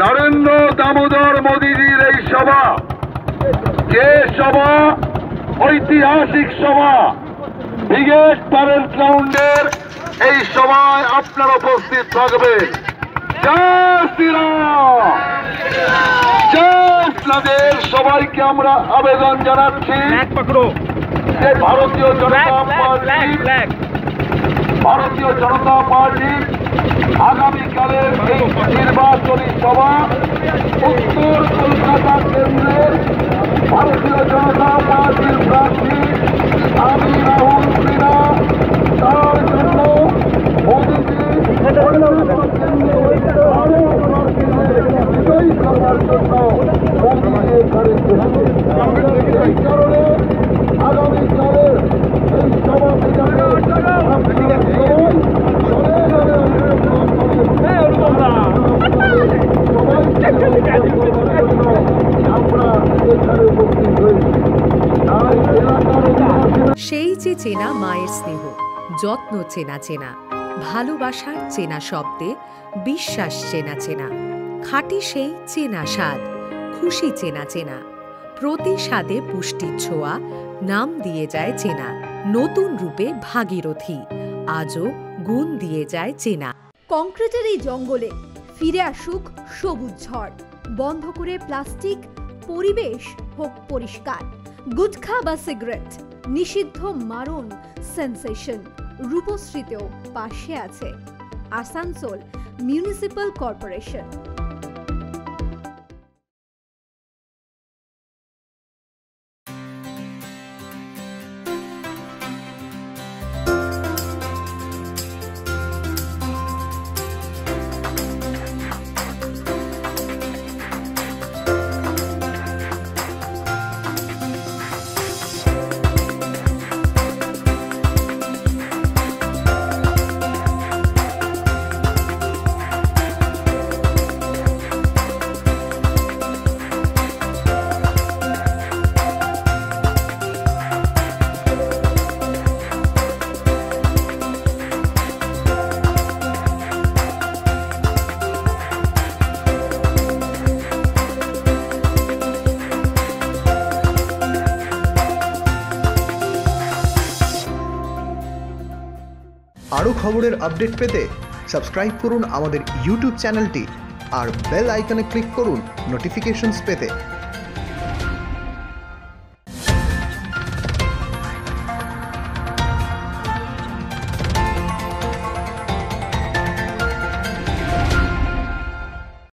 নরেন্দ্র দামোদর মোদীজির এই সভা। যে সভা ঐতিহাসিক সভা ব্রিগেড প্যারেন্ট গ্রাউন্ডের এই সভায় আপনারা উপস্থিত থাকবেন। জয় শ্রীরাম! জয় আপনাদের সবাইকে আমরা আবেদন জানাচ্ছি যে ভারতীয় জনতা পার্টি ভারতীয় জনতা পার্টি আগামীকালের এই নির্বাচনী সভা উত্তর কলকাতা কেন্দ্রের ভারতীয় জনতা পার্টির প্রার্থী আমি রাহুল সিনহা। তার জন্য বিজয়ী করার জন্য মোদীজি এখানে এসেছেন। এই কারণে আগামীকালের এই সভা থেকে আপনারা সবাই আমরা এখানে উপস্থিত হয়েছি তাই এলাকার সেই যে চেনা মায়ের স্নেহ, যত্ন চেনা চেনা, ভালোবাসার চেনা শব্দে বিশ্বাস চেনা চেনা, খাঁটি সেই চেনা স্বাদ, খুশি চেনা চেনা, প্রতি স্বাদে পুষ্টির ছোঁয়া, নাম দিয়ে যায় চেনা, নতুন রূপে ভাগীরথী, আজও গুণ দিয়ে যায় চেনা। কংক্রিটের এই জঙ্গলে ফিরে আসুক সবুজ ঝড়, বন্ধ করে প্লাস্টিক, পরিবেশ হোক পরিষ্কার। গুটখা বা সিগারেট নিষিদ্ধ মারণ সেন্সেশন রূপশ্রীতেও পাশে আছে। Asansol municipal corporation. আরও খবরের আপডেট পেতে সাবস্ক্রাইব করুন আমাদের ইউটিউব চ্যানেলটি আর বেল আইকনে ক্লিক করুন নোটিফিকেশনস পেতে।